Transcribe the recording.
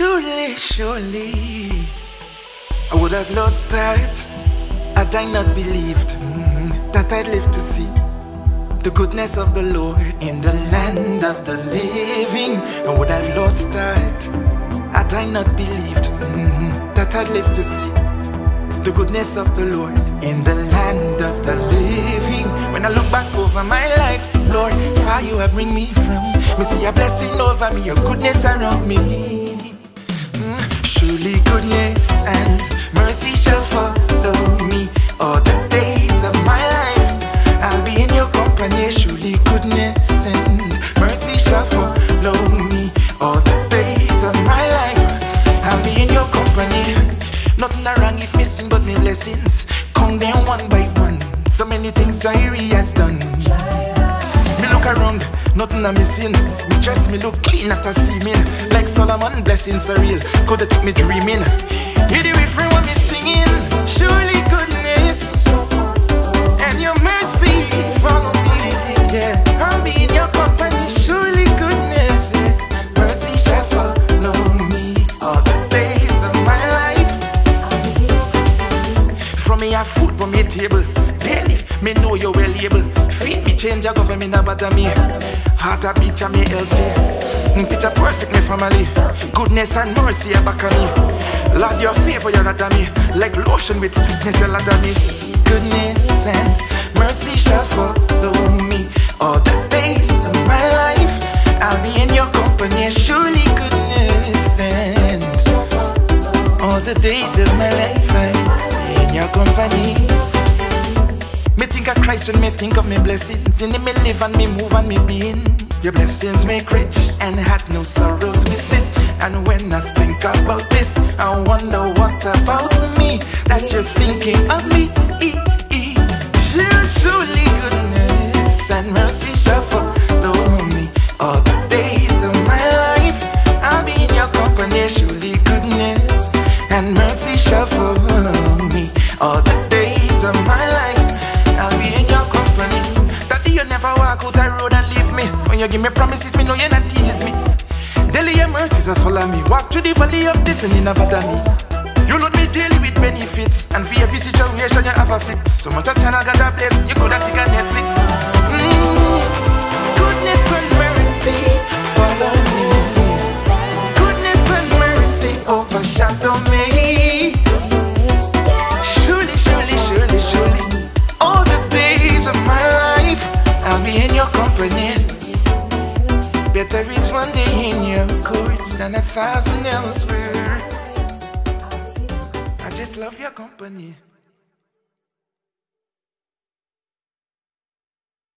Surely, surely, I would have lost that had I not believed mm, that I'd live to see the goodness of the Lord in the land of the living. I would have lost that had I not believed mm, that I'd live to see the goodness of the Lord in the land of the living. When I look back over my life, Lord, far you have bring me from. Me see a blessing over me, your goodness around me. Goodness and mercy shall follow me all the days of my life. I'll be in your company. Surely goodness and mercy shall follow me all the days of my life. I'll be in your company. Nothing wrong if missing but me blessings. Count them one by one. So many things Jireh has done. Look around, nothing I'm missing. Me dress, me look clean at a seeming. Like Solomon, blessings are real. Could have took me dreaming. Hear the refrain when me singing. Surely goodness and your mercy follow me. Yeah, I'll be in your company. Surely goodness, yeah. mercy shall follow me all the days of my life. From me have food on me table Daily, me know you well able Feed me, change your government, a bother me. Heart a beat, me healthy. Mm, Picture perfect, me family. Goodness and mercy, a back of me. Lord, your favor, you're not me. Like lotion with sweetness, you're not me. Goodness and mercy shall follow me All the days of my life. I'll be in your company Surely goodness and all the days of my life I'm in your company. Me think of Christ when me think of me blessings. In me live and me move and me being. Your blessings make rich and had no sorrows with it. And when I think about this, I wonder what about me that you're thinking of me. You give me promises, me know you not tease me. Daily your mercies will follow me. Walk through the valley of death and you never bother me. You load me daily with benefits, and for every situation you have a fix. So much time I got a bless, you could have taken Netflix. Mm. Goodness and mercy follow me. Goodness and mercy overshadow me. Better is one day in your courts than a thousand elsewhere. I just love your company.